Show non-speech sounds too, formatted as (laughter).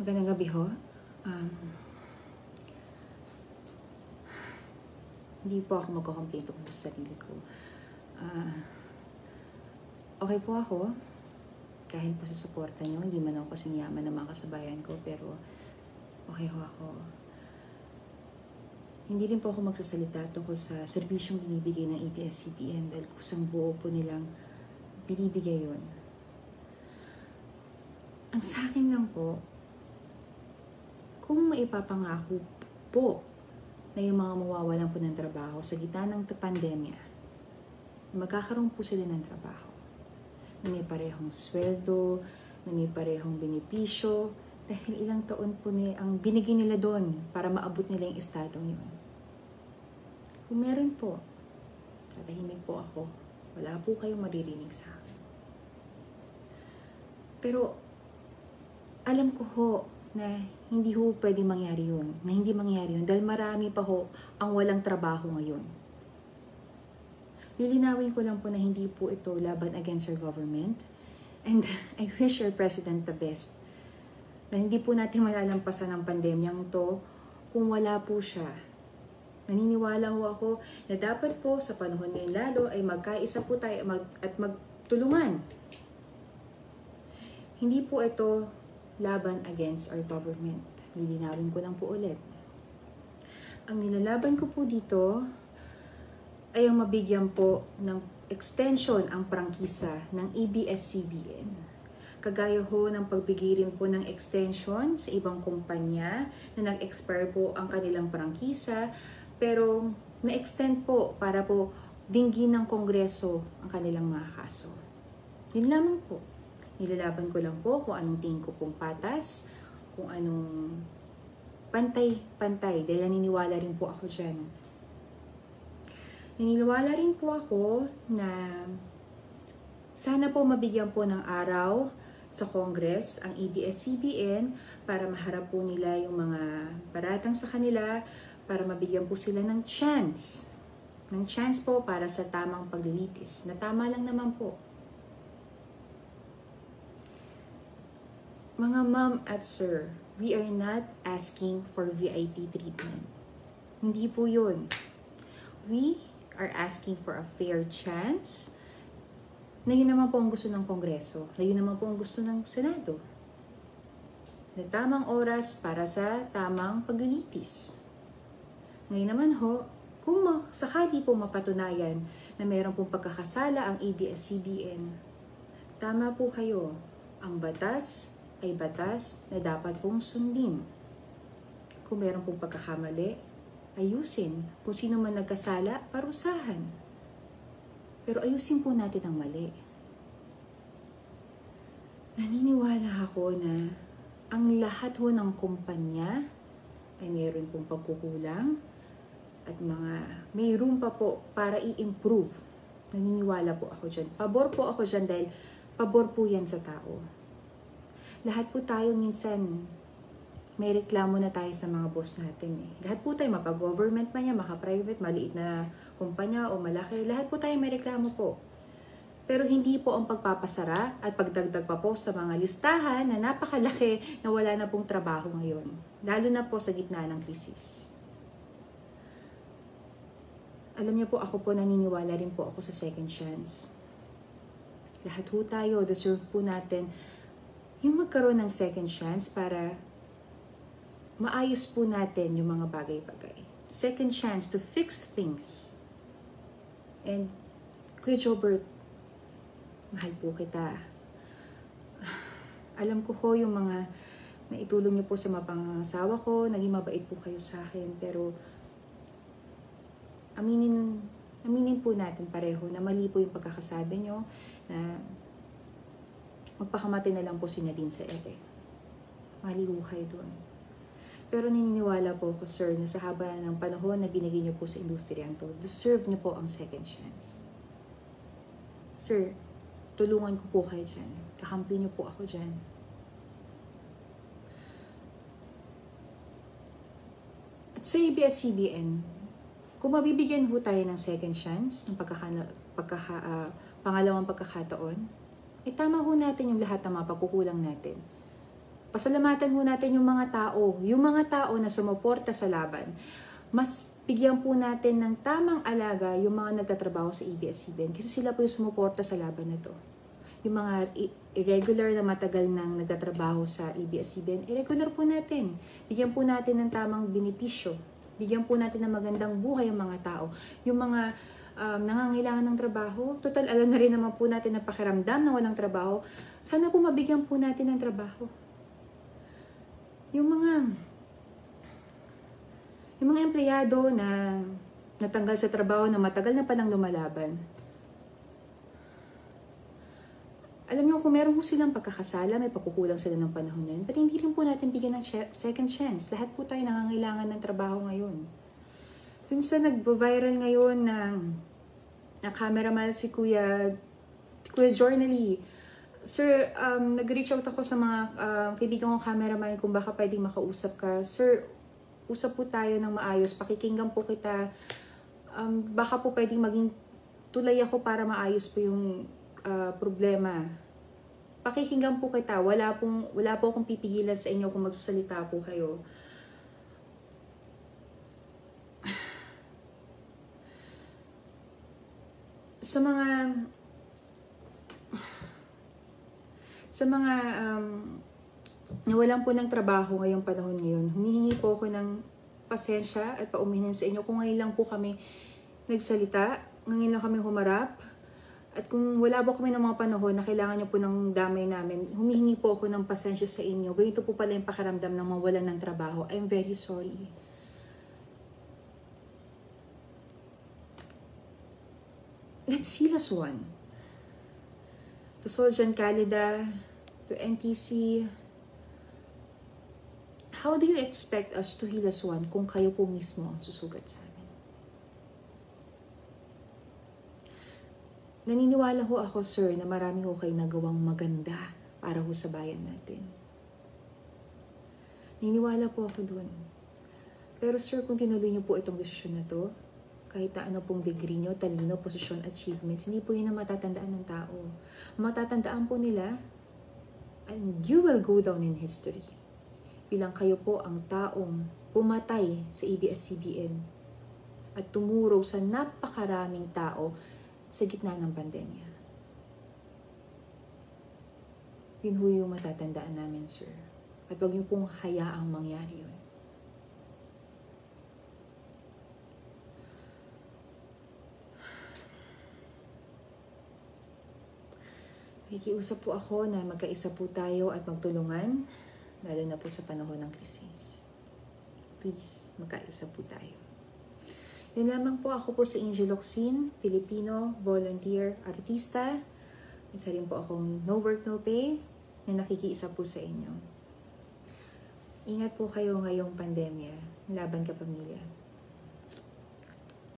Magandang gabi ho. Um, hindi po ako magkakomplain tungkol sa sarili ko. Ah, okay po ako. Kahit po sa suporta niyo, hindi man ako kasing yaman ng mga kasabayan ko, pero okay ho ako. Hindi rin po ako magsasalita tungkol sa serbisyong binibigay ng ABS-CBN dahil kusang buo po nilang binibigay yun. Ang sa akin lang po, kung maipapangako po na yung mga mawawalan po ng trabaho sa gitna ng pandemya, magkakaroon po sila ng trabaho. Na may parehong sweldo, na may parehong benepisyo, dahil ilang taon po ni ang binigay nila doon para maabot nila yung estadong yun. Kung meron po, tatahimik po ako. Wala po kayong maririnig sa akin. Pero, alam ko ho na hindi ho pwede mangyari yun. Na hindi mangyari yun dahil marami pa ho ang walang trabaho ngayon. Lilinawin ko lang po na hindi po ito laban against our government. And (laughs) I wish our president the best. Na hindi po natin malalampasan ang pandemyang to kung wala po siya. Naniniwala ho ako na dapat po sa panahon ngayon lalo ay magkaisa po tayo mag, at magtulungan. Hindi po ito laban against our government. Lilinawin ko lang po ulit. Ang nilalaban ko po dito ay ang mabigyan po ng extension ang prangkisa ng ABS-CBN. Kagaya ho ng pagbigay rin po ng extension sa ibang kumpanya na nag-expire po ang kanilang prangkisa pero na-extend po para po dinggin ng Kongreso ang kanilang mga kaso. Yun lamang po. Nilalaban ko lang po kung anong tingin ko pong patas, kung anong pantay-pantay dahil naniniwala rin po ako dyan. Naniniwala rin po ako na sana po mabigyan po ng araw sa Congress ang ABS-CBN para maharap po nila yung mga paratang sa kanila para mabigyan po sila ng chance. Ng chance po para sa tamang paglilitis. Na tama lang naman po. Mga ma'am at sir, we are not asking for VIP treatment. Hindi po yun. We are asking for a fair chance na yun naman po ang gusto ng Kongreso, na yun naman po ang gusto ng Senado. Na tamang oras para sa tamang paglilitis. Ngayon naman ho, kung sakali po mapatunayan na mayroon pong pagkakasala ang ABS-CBN, tama po kayo, ang batas ay batas na dapat pong sundin. Kung mayroon pong pagkakamali, ayusin. Kung sino man nagkasala, parusahan. Pero ayusin po natin ang mali. Naniniwala ako na ang lahat ho ng kumpanya ay mayroon pong pagkukulang at mga may room pa po para i-improve. Naniniwala po ako dyan. Pabor po ako dyan dahil pabor po yan sa tao lahat po tayo minsan may reklamo na tayo sa mga boss natin eh. Lahat po tayo, mapag-government man yan, maka-private, maliit na kumpanya o malaki, lahat po tayo may reklamo po. Pero hindi po ang pagpapasara at pagdagdag pa po sa mga listahan na napakalaki na wala na pong trabaho ngayon. Lalo na po sa gitna ng krisis. Alam niyo po, ako po naniniwala rin po ako sa second chance. Lahat po tayo, deserve po natin yung magkaroon ng second chance para maayos po natin yung mga bagay-bagay. Second chance to fix things. And, Kuya Jobert, mahal po kita. (sighs) Alam ko ho yung mga naitulong niyo po sa mapangasawa ko, naging mabait po kayo sa akin, pero aminin, aminin po natin pareho na mali po yung pagkakasabi niyo na magpakamatay na lang po si Nadine sa ere. Maliw kayo doon. Pero naniniwala po ako, sir, na sa haba ng panahon na binigay niyo po sa industriyan to, deserve niyo po ang second chance. Sir, tulungan ko po kayo dyan. Kakampi niyo po ako dyan. At sa ABS-CBN, kung mabibigyan po tayo ng second chance, ng pagkaka, pagkaka, uh, pangalawang pagkakataon, eh tama ho natin yung lahat ng mga pagkukulang natin. Pasalamatan ho natin yung mga tao, yung mga tao na sumuporta sa laban. Mas bigyan po natin ng tamang alaga yung mga nagtatrabaho sa ABS-CBN kasi sila po yung sumuporta sa laban na to. Yung mga irregular na matagal nang nagtatrabaho sa ABS-CBN, irregular po natin. Bigyan po natin ng tamang benepisyo. Bigyan po natin ng magandang buhay ang mga tao. Yung mga um, nangangailangan ng trabaho, total alam na rin naman po natin na pakiramdam na walang trabaho, sana po mabigyan po natin ng trabaho. Yung mga yung mga empleyado na natanggal sa trabaho na matagal na palang lumalaban, alam niyo, kung meron po silang pagkakasala, may pagkukulang sila ng panahon na yun, pati hindi rin po natin bigyan ng second chance. Lahat po tayo nangangailangan ng trabaho ngayon. Dun sa nag-viral ngayon ng na cameraman si Kuya Kuya Journally, Sir, um, nag-reach out ako sa mga um, kaibigan kong cameraman kung baka pwedeng makausap ka. Sir, usap po tayo ng maayos. Pakikinggan po kita. Um, baka po pwedeng maging tulay ako para maayos po yung uh, problema. Pakikinggan po kita. Wala, pong, wala po akong pipigilan sa inyo kung magsasalita po kayo. Sa mga sa mga um, nawalan po ng trabaho ngayong panahon ngayon, humihingi po ako ng pasensya at pauminan sa inyo kung ngayon lang po kami nagsalita, ngayon lang kami humarap, at kung wala po kami ng mga panahon na kailangan nyo po ng damay namin, humihingi po ako ng pasensya sa inyo. Ganito po pala yung pakiramdam ng mawalan ng trabaho. I'm very sorry. Let's heal as one. To Soljan Calida, to NTC, how do you expect us to heal as one kung kayo po mismo ang susugat sa amin? Naniniwala ho ako, sir, na marami ho kayo nagawang maganda para ho sa bayan natin. Naniniwala po ako dun. Pero sir, kung tinuloy niyo po itong desisyon na to, kahit na ano pong degree nyo, talino, posisyon, achievements, hindi po yun ang matatandaan ng tao. Matatandaan po nila, and you will go down in history. Bilang kayo po ang taong pumatay sa ABS-CBN at tumuro sa napakaraming tao sa gitna ng pandemya. Yun ho yung matatandaan namin, sir. At huwag niyo pong hayaang mangyari yun. Nakikiusap po ako na magkaisa po tayo at magtulungan, lalo na po sa panahon ng krisis. Please, magkaisa po tayo. Yun lamang po ako po sa Angel Oxin, Filipino, volunteer, artista. Isa rin po akong no work, no pay na nakikiisa po sa inyo. Ingat po kayo ngayong pandemya. Laban ka pamilya.